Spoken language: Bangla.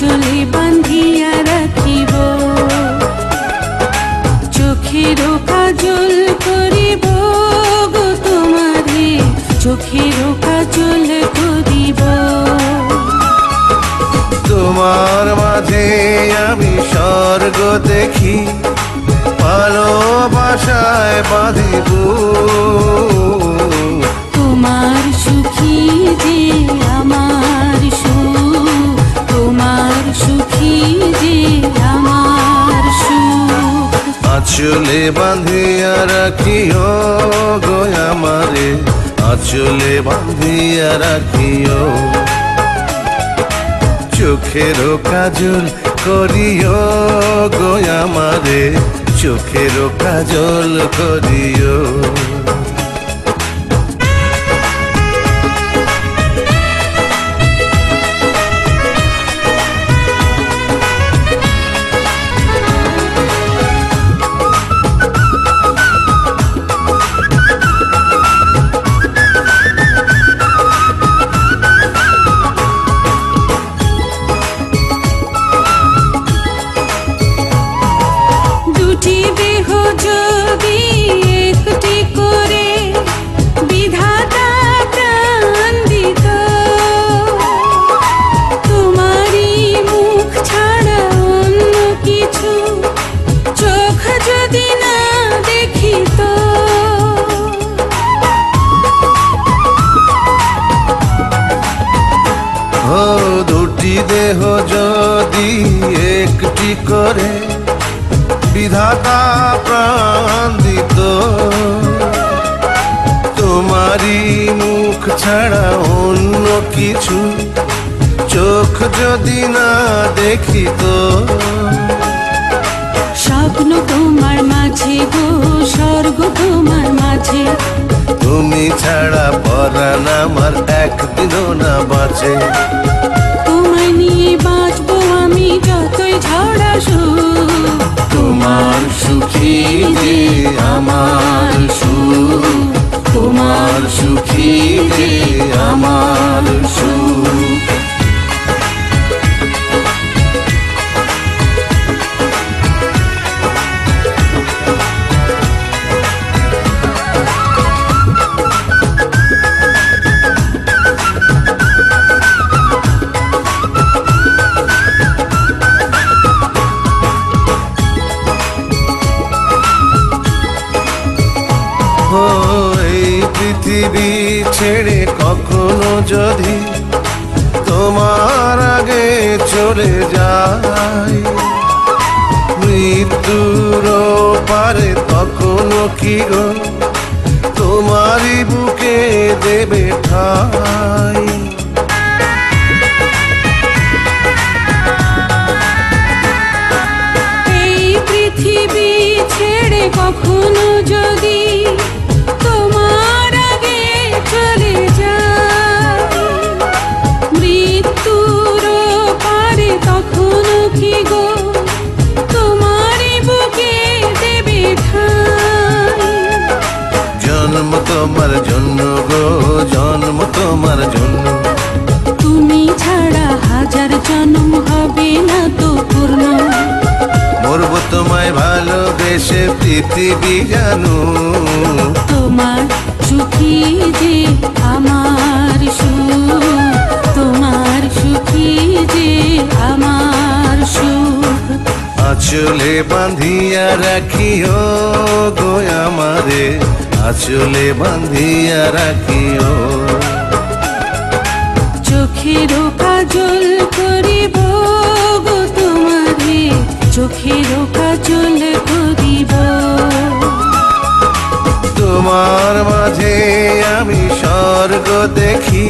আঁচলে বান্ধিয়া রাখিব। চোখের কাজল করিব গো তোমারে চোখের কাজল করিব। তোমার মাঝে আমি স্বর্গ দেখি, ভালোবাসায় বাঁধিব। আঁচলে বাঁধিয়া রাখিও গো আমারে, আচলে বাঁধিয়া রাখিও। চোখের কাজল করিও গো আমারে চোখের কাজল করিও। যদি না দেহ যদি একটি করে বিধাতা প্রাণ দিত, তোমারই মুখ ছাড়া অন্য কিছু চোখ যদি না দেখিত স্বপ্ন তোমার মাঝে গো স্বর্গ তোমার মাঝে। তুমি ছাড়া পরাণ আমার একদিনও না বাঁচে। তোমায় নিয়ে বাঁচবো আমি যতই ঝড় আসুক। তোমার সুখী পৃথিবী ছেড়ে কখনো যদি তোমার আগে চলে যায়। মৃত্যুর পারে তখনো কি গো তোমারই বুকে দেবে ঠাই। এই পৃথিবী ছেড়ে কখনো তোমার জন্য গো জন্ম তোমার জন্য। তুমি ছাড়া হাজার জন্ম হবে না তো পূর্ণ। মরব তোমায় ভালোবেসে পৃথিবী জানু। তোমার সুখী যে আমার সুখ তোমার সুখী যে আমার সুখ। আঁচলে বাঁধিয়া রাখিও গো আমারে। আঁচলে বাঁধিয়া রাখিও। চোখের কাজল করিব গো তোমারে চোখের কাজল করিব। তোমার মাঝে আমি স্বর্গ দেখি।